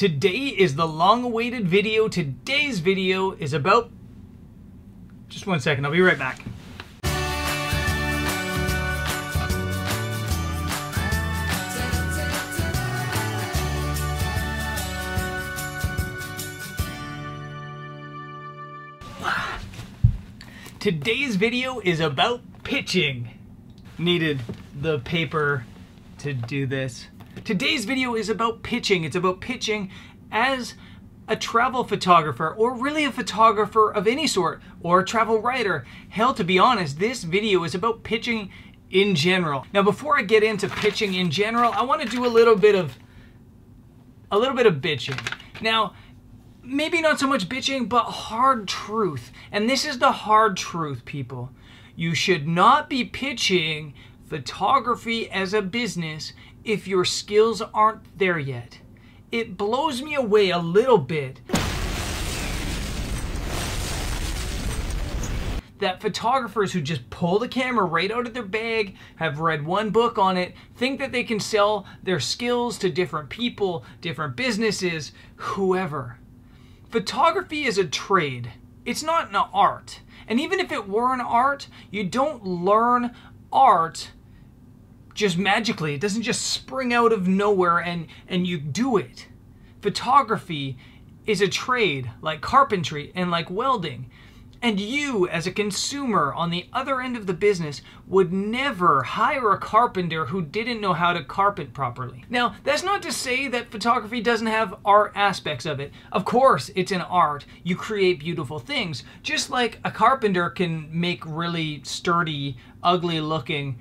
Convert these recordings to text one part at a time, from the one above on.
Today is the long-awaited video. Today's video is about... Just one second, I'll be right back. Today's video is about pitching. Needed the paper to do this. Today's video is about pitching. It's about pitching as a travel photographer or really a photographer of any sort or a travel writer. Hell, to be honest, this video is about pitching in general. Now, before I get into pitching in general, I want to do a little bit of a little bit of bitching. Now, maybe not so much bitching, but hard truth. And this is the hard truth, people. You should not be pitching photography as a business if your skills aren't there yet. It blows me away a little bit that photographers who just pull the camera right out of their bag, have read one book on it, think that they can sell their skills to different people, different businesses, whoever. Photography is a trade. It's not an art. And even if it were an art, you don't learn art just magically. It doesn't just spring out of nowhere and, and you do it. Photography is a trade like carpentry and like welding. And you, as a consumer on the other end of the business, would never hire a carpenter who didn't know how to carpet properly. Now, that's not to say that photography doesn't have art aspects of it. Of course, it's an art. You create beautiful things. Just like a carpenter can make really sturdy, ugly looking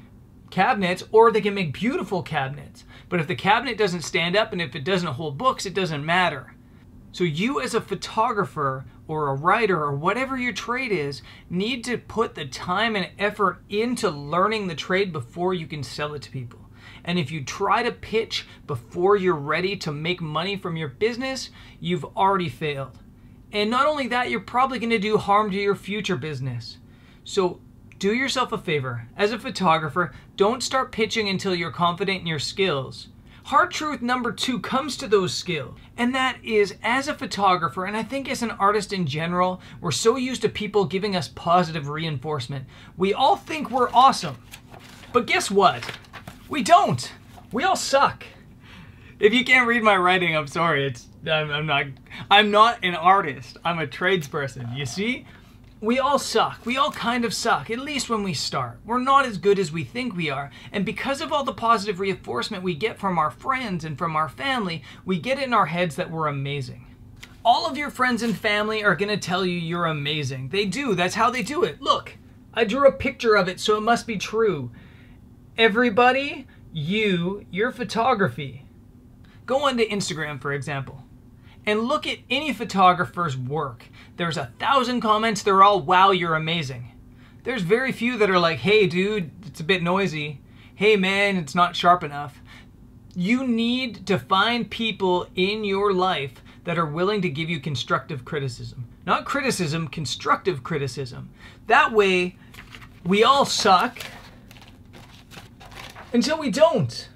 cabinets, or they can make beautiful cabinets. But if the cabinet doesn't stand up and if it doesn't hold books, it doesn't matter. So you as a photographer or a writer or whatever your trade is need to put the time and effort into learning the trade before you can sell it to people. And if you try to pitch before you're ready to make money from your business, you've already failed. And not only that, you're probably going to do harm to your future business. So do yourself a favor. As a photographer, don't start pitching until you're confident in your skills. Hard truth number two comes to those skills, and that is as a photographer, and I think as an artist in general, we're so used to people giving us positive reinforcement. We all think we're awesome. But guess what? We don't. We all suck. If you can't read my writing, I'm sorry. It's I'm, I'm not I'm not an artist. I'm a tradesperson. You see? We all suck. We all kind of suck, at least when we start. We're not as good as we think we are. And because of all the positive reinforcement we get from our friends and from our family, we get it in our heads that we're amazing. All of your friends and family are going to tell you you're amazing. They do. That's how they do it. Look, I drew a picture of it, so it must be true. Everybody, you, your photography. Go on to Instagram, for example and look at any photographer's work. There's a thousand comments, they're all, wow, you're amazing. There's very few that are like, hey dude, it's a bit noisy. Hey man, it's not sharp enough. You need to find people in your life that are willing to give you constructive criticism. Not criticism, constructive criticism. That way, we all suck until we don't.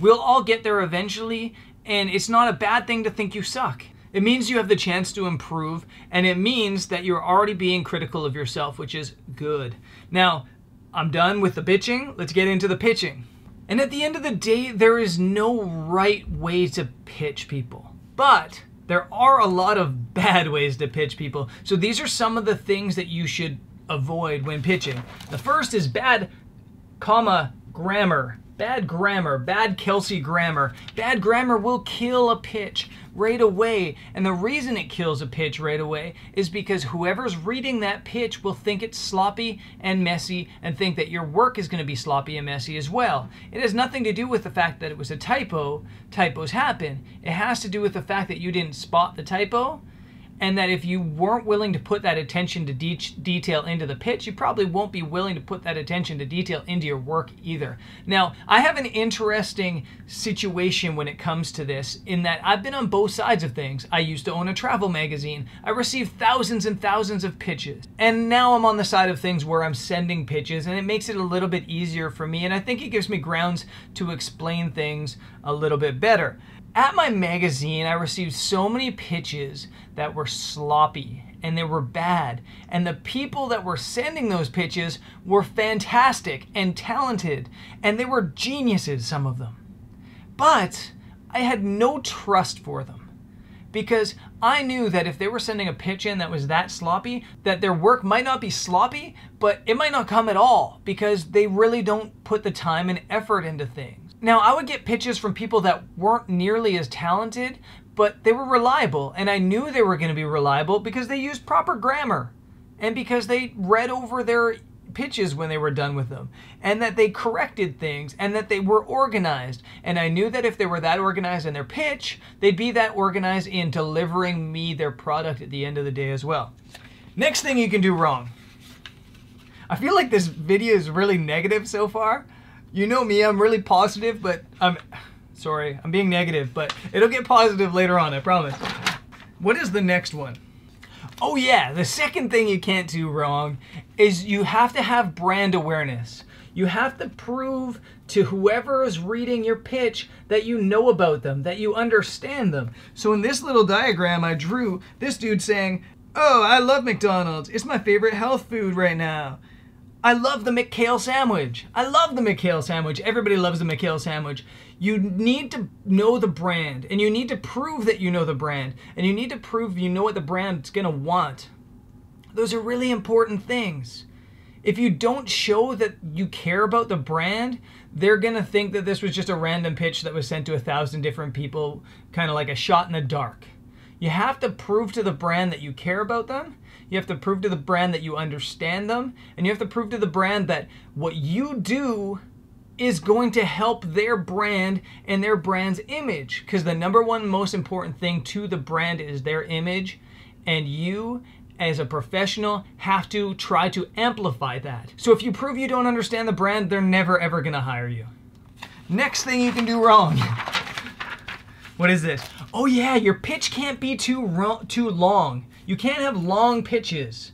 We'll all get there eventually, and it's not a bad thing to think you suck. It means you have the chance to improve, and it means that you're already being critical of yourself, which is good. Now, I'm done with the bitching. Let's get into the pitching. And at the end of the day, there is no right way to pitch people. But there are a lot of bad ways to pitch people. So these are some of the things that you should avoid when pitching. The first is bad, comma, grammar. Bad grammar, bad Kelsey Grammer. Bad grammar will kill a pitch right away. And the reason it kills a pitch right away is because whoever's reading that pitch will think it's sloppy and messy and think that your work is going to be sloppy and messy as well. It has nothing to do with the fact that it was a typo. Typos happen. It has to do with the fact that you didn't spot the typo and that if you weren't willing to put that attention to de detail into the pitch, you probably won't be willing to put that attention to detail into your work either. Now, I have an interesting situation when it comes to this in that I've been on both sides of things. I used to own a travel magazine. I received thousands and thousands of pitches. And now I'm on the side of things where I'm sending pitches and it makes it a little bit easier for me and I think it gives me grounds to explain things a little bit better. At my magazine, I received so many pitches that were sloppy and they were bad. And the people that were sending those pitches were fantastic and talented, and they were geniuses, some of them. But I had no trust for them because I knew that if they were sending a pitch in that was that sloppy, that their work might not be sloppy, but it might not come at all because they really don't put the time and effort into things. Now, I would get pitches from people that weren't nearly as talented, but they were reliable, and I knew they were going to be reliable because they used proper grammar and because they read over their pitches when they were done with them and that they corrected things and that they were organized. And i knew that if they were that organized in their pitch they'd be that organized in delivering me their product at the end of the day as well. Next thing you can do wrong. I feel like this video is really negative so far you know me i'm really positive but i'm sorry i'm being negative but it'll get positive later on i promise what is the next one Oh yeah, the second thing you can't do wrong is you have to have brand awareness. You have to prove to whoever is reading your pitch that you know about them, that you understand them. So in this little diagram I drew, this dude saying, "Oh, I love McDonald's. It's my favorite health food right now." I love the McHale sandwich. I love the McHale sandwich. Everybody loves the McHale sandwich. You need to know the brand and you need to prove that you know the brand and you need to prove you know what the brand's to want. Those are really important things. If you don't show that you care about the brand, they're to think that this was just a random pitch that was sent to a thousand different people, kind of like a shot in the dark. You have to prove to the brand that you care about them you have to prove to the brand that you understand them. And you have to prove to the brand that what you do is going to help their brand and their brand's image. Because the number one most important thing to the brand is their image. And you, as a professional, have to try to amplify that. So if you prove you don't understand the brand, they're never ever to hire you. Next thing you can do wrong. what is this? Oh yeah, your pitch can't be too, too long. You can't have long pitches.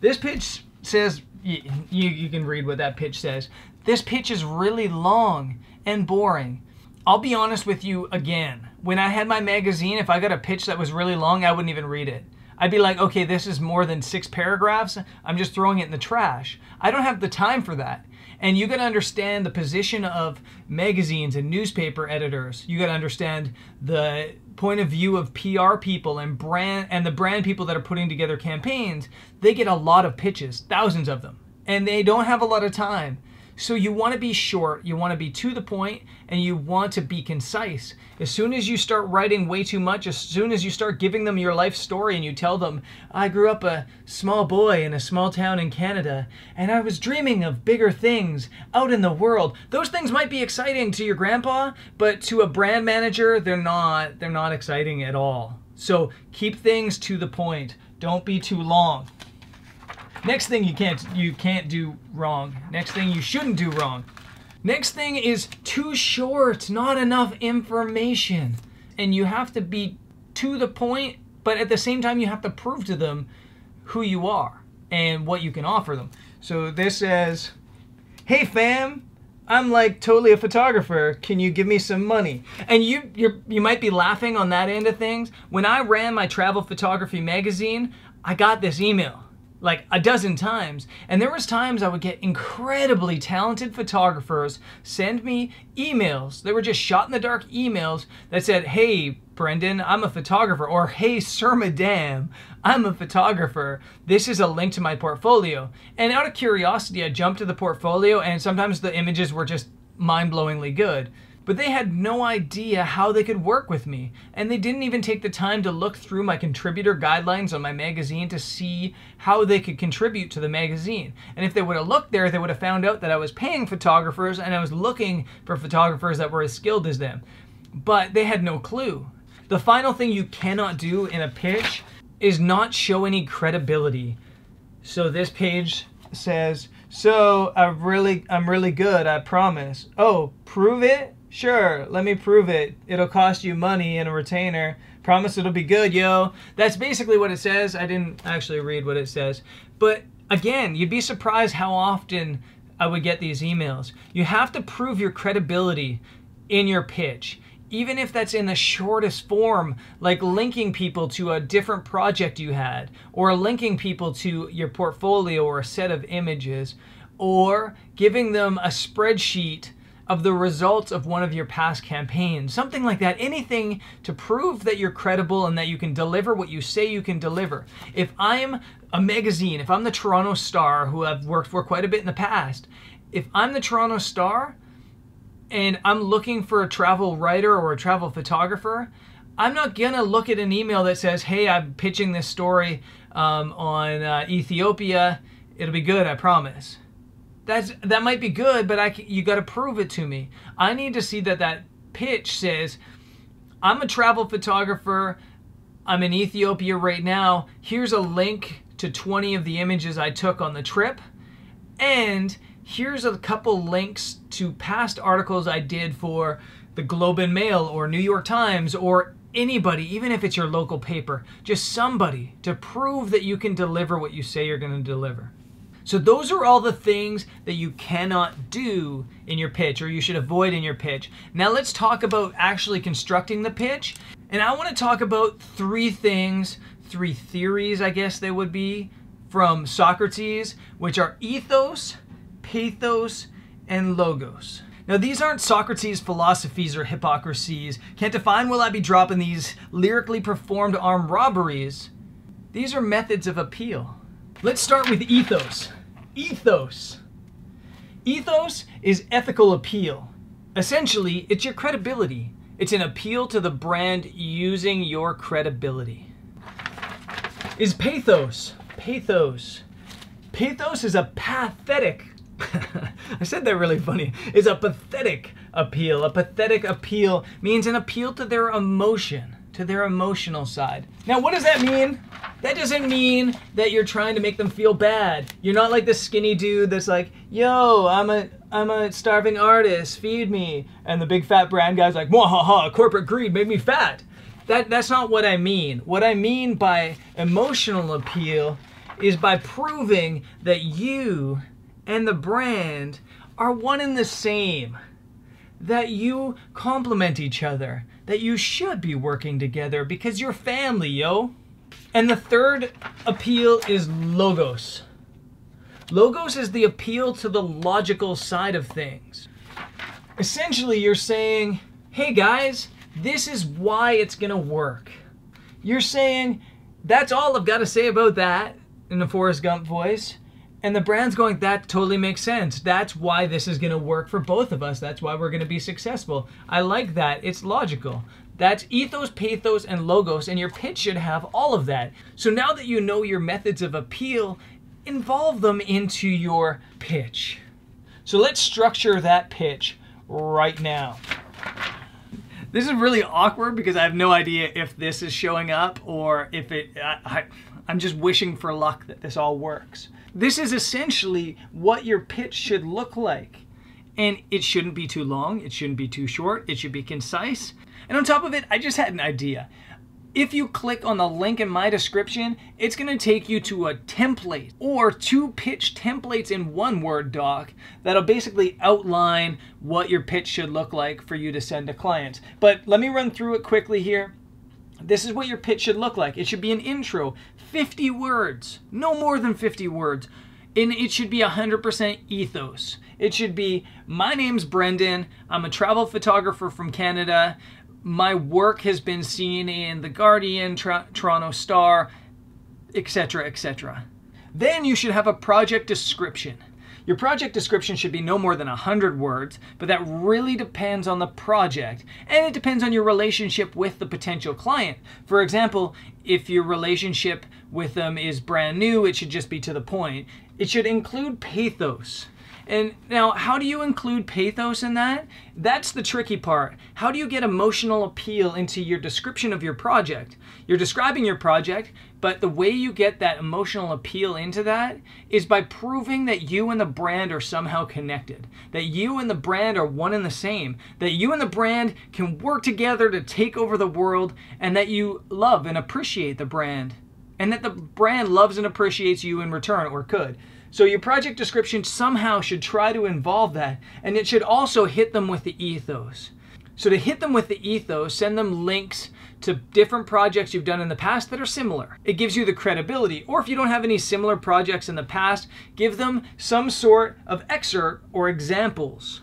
This pitch says, you, you can read what that pitch says. This pitch is really long and boring. I'll be honest with you again. When I had my magazine, if I got a pitch that was really long, I wouldn't even read it. I'd be like, okay, this is more than six paragraphs. I'm just throwing it in the trash. I don't have the time for that. And you got to understand the position of magazines and newspaper editors. You got to understand the point of view of PR people and brand and the brand people that are putting together campaigns. They get a lot of pitches, thousands of them, and they don't have a lot of time. So you want to be short, you want to be to the point, and you want to be concise. As soon as you start writing way too much, as soon as you start giving them your life story and you tell them, I grew up a small boy in a small town in Canada, and I was dreaming of bigger things out in the world. Those things might be exciting to your grandpa, but to a brand manager, they're not they're not exciting at all. So keep things to the point. Don't be too long. Next thing you can't you can't do wrong. Next thing you shouldn't do wrong. Next thing is too short, not enough information. And you have to be to the point, but at the same time you have to prove to them who you are and what you can offer them. So this says, "Hey fam, I'm like totally a photographer. Can you give me some money? And you you you might be laughing on that end of things. When I ran my travel photography magazine, I got this email like a dozen times. And there was times I would get incredibly talented photographers send me emails. They were just shot in the dark emails that said, hey, Brendan, I'm a photographer. Or, hey, Sir Madame, I'm a photographer. This is a link to my portfolio. And out of curiosity, I jumped to the portfolio and sometimes the images were just mind-blowingly good but they had no idea how they could work with me. And they didn't even take the time to look through my contributor guidelines on my magazine to see how they could contribute to the magazine. And if they would have looked there, they would have found out that I was paying photographers and I was looking for photographers that were as skilled as them. But they had no clue. The final thing you cannot do in a pitch is not show any credibility. So this page says, so I'm really, I'm really good, I promise. Oh, prove it? Sure, let me prove it. It'll cost you money and a retainer. Promise it'll be good, yo. That's basically what it says. I didn't actually read what it says. But again, you'd be surprised how often I would get these emails. You have to prove your credibility in your pitch. even if that's in the shortest form, like linking people to a different project you had, or linking people to your portfolio or a set of images, or giving them a spreadsheet of the results of one of your past campaigns, something like that. Anything to prove that you're credible and that you can deliver what you say you can deliver. If I'm a magazine, if I'm the Toronto Star, who I've worked for quite a bit in the past, if I'm the Toronto Star and I'm looking for a travel writer or a travel photographer, I'm not gonna look at an email that says, "Hey, I'm pitching this story um, on uh, Ethiopia. It'll be good, I promise." That's that might be good, but I you got to prove it to me. I need to see that that pitch says, "I'm a travel photographer. I'm in Ethiopia right now. Here's a link to 20 of the images I took on the trip, and here's a couple links to past articles I did for the Globe and Mail or New York Times or anybody, even if it's your local paper, just somebody to prove that you can deliver what you say you're going to deliver." So those are all the things that you cannot do in your pitch or you should avoid in your pitch. Now let's talk about actually constructing the pitch. And I want to talk about three things, three theories, I guess they would be, from Socrates, which are ethos, pathos, and logos. Now, these aren't Socrates' philosophies or hypocrisies. Can't define will I be dropping these lyrically performed armed robberies. These are methods of appeal. Let's start with ethos. Ethos. Ethos is ethical appeal. Essentially, it's your credibility. It's an appeal to the brand using your credibility. Is pathos. Pathos. Pathos is a pathetic. I said that really funny. Is a pathetic appeal. A pathetic appeal means an appeal to their emotion, to their emotional side. Now, what does that mean? That doesn't mean that you're trying to make them feel bad. You're not like the skinny dude that's like, "Yo, I'm a I'm a starving artist, feed me." And the big fat brand guy's like, ha, corporate greed made me fat." That that's not what I mean. What I mean by emotional appeal is by proving that you and the brand are one and the same. That you complement each other. That you should be working together because you're family, yo. And the third appeal is logos. Logos is the appeal to the logical side of things. Essentially, you're saying, hey guys, this is why it's gonna work. You're saying, that's all I've got to say about that in the Forrest Gump voice. And the brand's going, that totally makes sense. That's why this is going to work for both of us. That's why we're going to be successful. I like that. It's logical. That's ethos, pathos, and logos, and your pitch should have all of that. So now that you know your methods of appeal, involve them into your pitch. So let's structure that pitch right now. This is really awkward because I have no idea if this is showing up or if it, I, I, I'm just wishing for luck that this all works. This is essentially what your pitch should look like. And it shouldn't be too long, it shouldn't be too short, it should be concise. And on top of it, I just had an idea. If you click on the link in my description, it's going to take you to a template or two pitch templates in one Word doc that'll basically outline what your pitch should look like for you to send to clients. But let me run through it quickly here. This is what your pitch should look like. It should be an intro, 50 words, no more than 50 words. And it should be 100% ethos. It should be, my name's Brendan. I'm a travel photographer from Canada my work has been seen in The Guardian, Toronto Star, etc., etc. Then you should have a project description. Your project description should be no more than 100 words, but that really depends on the project, and it depends on your relationship with the potential client. For example, if your relationship with them is brand new, it should just be to the point. It should include pathos. And now, how do you include pathos in that? That's the tricky part. How do you get emotional appeal into your description of your project? You're describing your project, but the way you get that emotional appeal into that is by proving that you and the brand are somehow connected, that you and the brand are one and the same, that you and the brand can work together to take over the world, and that you love and appreciate the brand, and that the brand loves and appreciates you in return, or could. So your project description somehow should try to involve that, and it should also hit them with the ethos. So to hit them with the ethos, send them links to different projects you've done in the past that are similar. It gives you the credibility. Or if you don't have any similar projects in the past, give them some sort of excerpt or examples.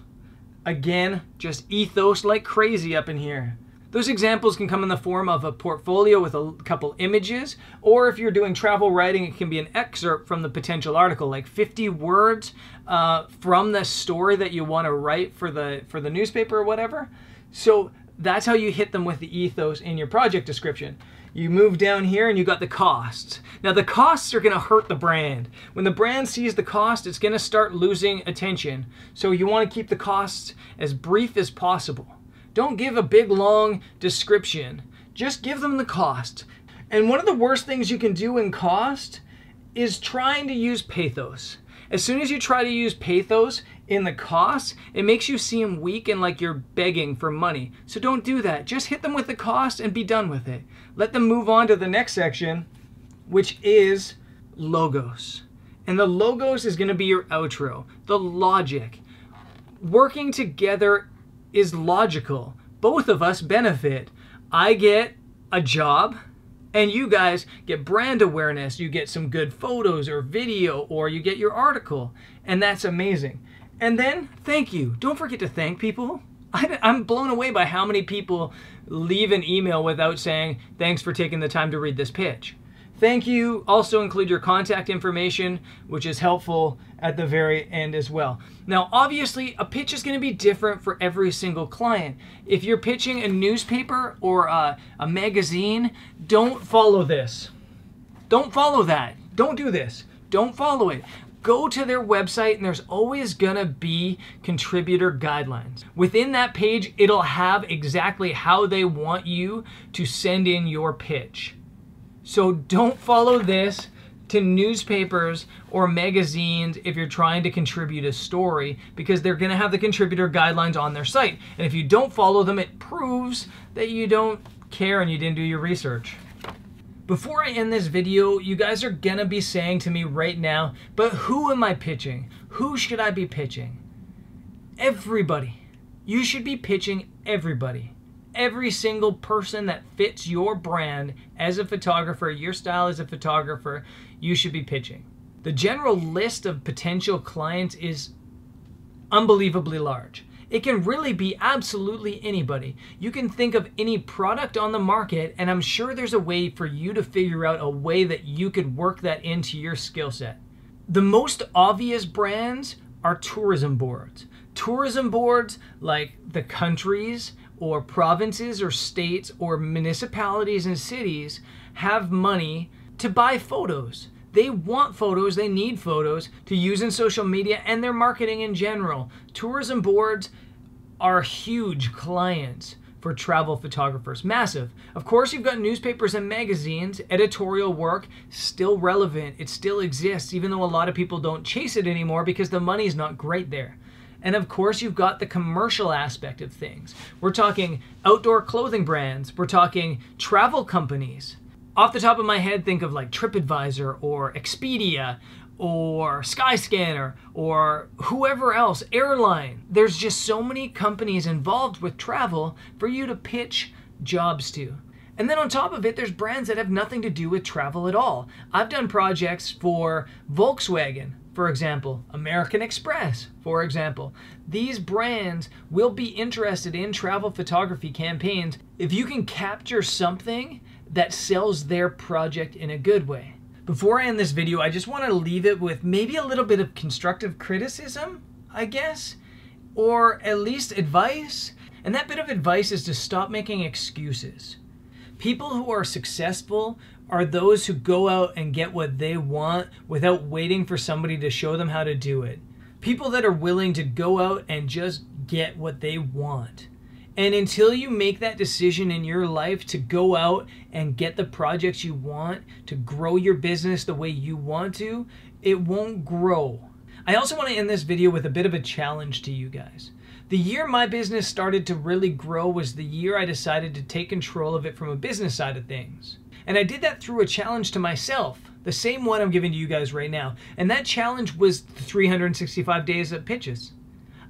Again, just ethos like crazy up in here. Those examples can come in the form of a portfolio with a couple images, or if you're doing travel writing, it can be an excerpt from the potential article, like 50 words uh, from the story that you want to write for the for the newspaper or whatever. So that's how you hit them with the ethos in your project description. You move down here and you got the costs. Now the costs are going to hurt the brand. When the brand sees the cost, it's going to start losing attention. So you want to keep the costs as brief as possible. Don't give a big long description. Just give them the cost. And one of the worst things you can do in cost is trying to use pathos. As soon as you try to use pathos in the cost, it makes you seem weak and like you're begging for money. So don't do that. Just hit them with the cost and be done with it. Let them move on to the next section, which is logos. And the logos is going to be your outro, the logic. Working together is logical. Both of us benefit. I get a job, and you guys get brand awareness. You get some good photos or video, or you get your article, and that's amazing. And then, thank you. Don't forget to thank people. I, am blown away by how many people leave an email without saying, thanks for taking the time to read this pitch. Thank you. Also include your contact information, which is helpful at the very end as well. Now, obviously, a pitch is going to be different for every single client. If you're pitching a newspaper or a, a magazine, don't follow this. Don't follow that. Don't do this. Don't follow it go to their website and there's always gonna be contributor guidelines. Within that page, it'll have exactly how they want you to send in your pitch. So don't follow this to newspapers or magazines if you're trying to contribute a story because they're going to have the contributor guidelines on their site. And if you don't follow them, it proves that you don't care and you didn't do your research. Before I end this video, you guys are going to be saying to me right now, but who am I pitching? Who should I be pitching? Everybody. You should be pitching everybody every single person that fits your brand as a photographer, your style as a photographer, you should be pitching. The general list of potential clients is unbelievably large. It can really be absolutely anybody. You can think of any product on the market, and I'm sure there's a way for you to figure out a way that you could work that into your skill set. The most obvious brands are tourism boards. Tourism boards like the countries or provinces or states or municipalities and cities have money to buy photos. They want photos, they need photos to use in social media and their marketing in general. Tourism boards are huge clients for travel photographers. Massive. Of course, you've got newspapers and magazines, editorial work, still relevant. It still exists, even though a lot of people don't chase it anymore because the money's not great there. And of course, you've got the commercial aspect of things. We're talking outdoor clothing brands, we're talking travel companies. Off the top of my head, think of like TripAdvisor or Expedia or Skyscanner or whoever else, airline. There's just so many companies involved with travel for you to pitch jobs to. And then on top of it, there's brands that have nothing to do with travel at all. I've done projects for Volkswagen, for example, American Express, for example. These brands will be interested in travel photography campaigns if you can capture something that sells their project in a good way. Before I end this video, I just want to leave it with maybe a little bit of constructive criticism, I guess, or at least advice. And that bit of advice is to stop making excuses. People who are successful are those who go out and get what they want without waiting for somebody to show them how to do it. People that are willing to go out and just get what they want. And until you make that decision in your life to go out and get the projects you want, to grow your business the way you want to, it won't grow. I also want to end this video with a bit of a challenge to you guys. The year my business started to really grow was the year I decided to take control of it from a business side of things. And I did that through a challenge to myself, the same one I'm giving to you guys right now. And that challenge was 365 days of pitches.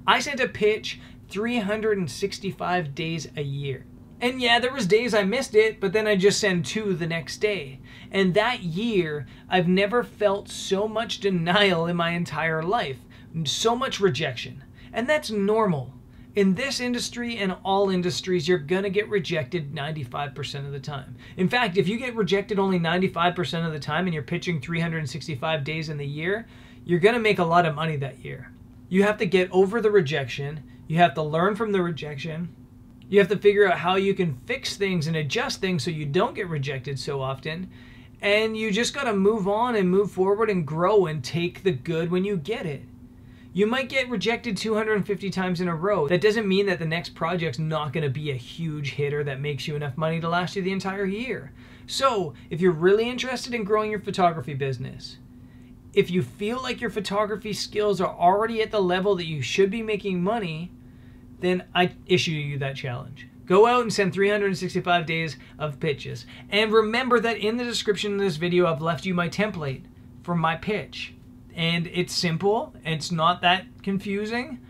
I sent a pitch 365 days a year. And yeah, there was days I missed it, but then I just send two the next day. And that year, I've never felt so much denial in my entire life, so much rejection. And that's normal. In this industry and all industries, you're going to get rejected 95% of the time. In fact, if you get rejected only 95% of the time and you're pitching 365 days in the year, you're going to make a lot of money that year. You have to get over the rejection, you have to learn from the rejection, you have to figure out how you can fix things and adjust things so you don't get rejected so often. And you just got to move on and move forward and grow and take the good when you get it. You might get rejected 250 times in a row. That doesn't mean that the next project's not going to be a huge hitter that makes you enough money to last you the entire year. So, if you're really interested in growing your photography business, if you feel like your photography skills are already at the level that you should be making money, then I issue you that challenge. Go out and send 365 days of pitches. And remember that in the description of this video, I've left you my template for my pitch. And it's simple, it's not that confusing.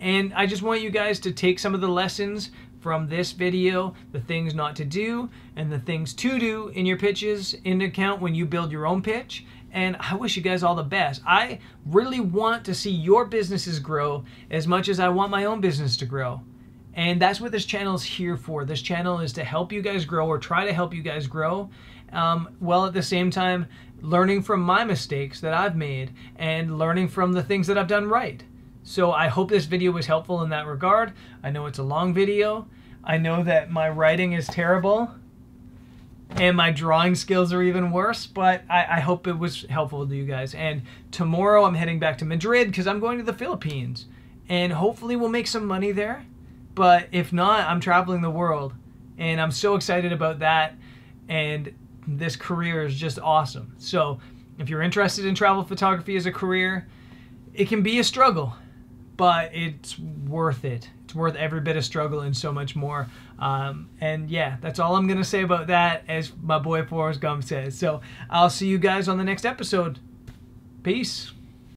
And I just want you guys to take some of the lessons from this video, the things not to do and the things to do in your pitches into account when you build your own pitch and I wish you guys all the best. I really want to see your businesses grow as much as I want my own business to grow. And that's what this channel is here for. This channel is to help you guys grow or try to help you guys grow, um, while at the same time learning from my mistakes that I've made and learning from the things that I've done right. So I hope this video was helpful in that regard. I know it's a long video. I know that my writing is terrible and my drawing skills are even worse, but I, I, hope it was helpful to you guys. And tomorrow I'm heading back to Madrid because I'm going to the Philippines. And hopefully we'll make some money there. But if not, I'm traveling the world. And I'm so excited about that. And this career is just awesome. So if you're interested in travel photography as a career, it can be a struggle, but it's worth it. It's worth every bit of struggle and so much more. Um, and yeah, that's all I'm going to say about that, as my boy Forrest Gump says. So I'll see you guys on the next episode. Peace.